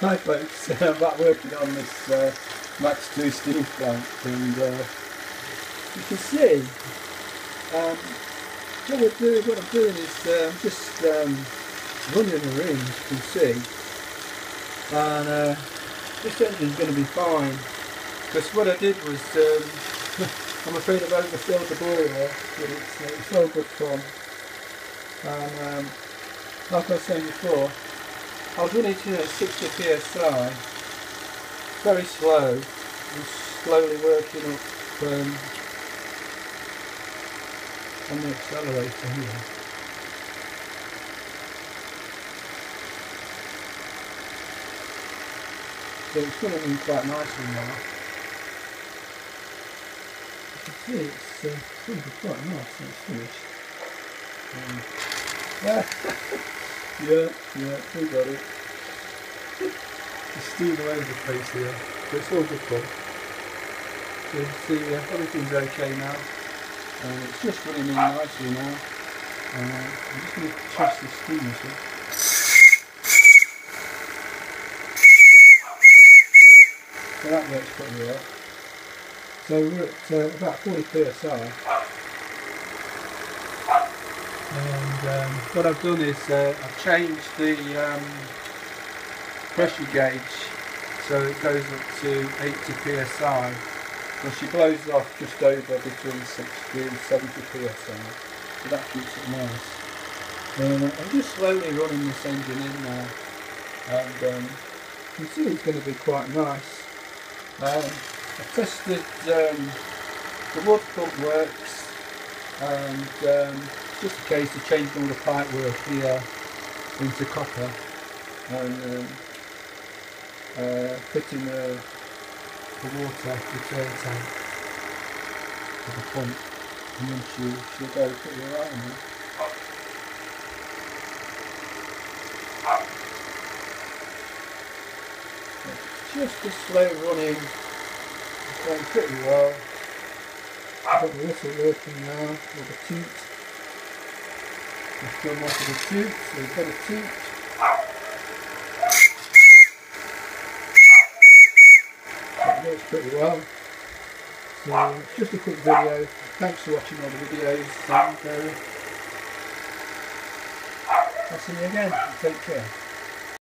Hi folks, I'm back working on this uh, Max 2 steam plant and uh, you can see um, what, we're doing, what I'm doing is uh, I'm just um, running the ring, you can see and uh, this engine's going to be fine because what I did was um, I'm afraid I've overfilled the boiler but it's, uh, it's all good fun and um, like I was saying before I was running to at 60 psi, very slow, and slowly working up um, on the accelerator here. So it's running in quite nicely now. You can see it's uh, quite nice it's finished. Um, yeah, yeah, yeah, we got it. It's steam over the place here, but it's all good fun. You can see everything's okay now. Uh, it's just running in nicely now. Uh, I'm just going to test the steam machine. So that works pretty well. So we're at uh, about 40 psi. And um, what I've done is uh, I've changed the um, pressure gauge so it goes up to 80 psi. Well, she blows off just over between 60 and 70 psi, so that keeps it nice. Uh, I'm just slowly running this engine in now, and um, you can see it's going to be quite nice. Um, I've tested um, the wood works, and um, just a case of changing all the pipe work here into copper and um, uh, fitting the, the water return tank to the pump and then she, she'll go pretty alright on it. Just a slow running, it's going pretty well. I've got the whistle working now with the toot. Go more to the toot, so we've got a toot. That works pretty well. So it's just a quick video. Thanks for watching all the videos and uh, I'll see you again. Take care.